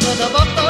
for the buck.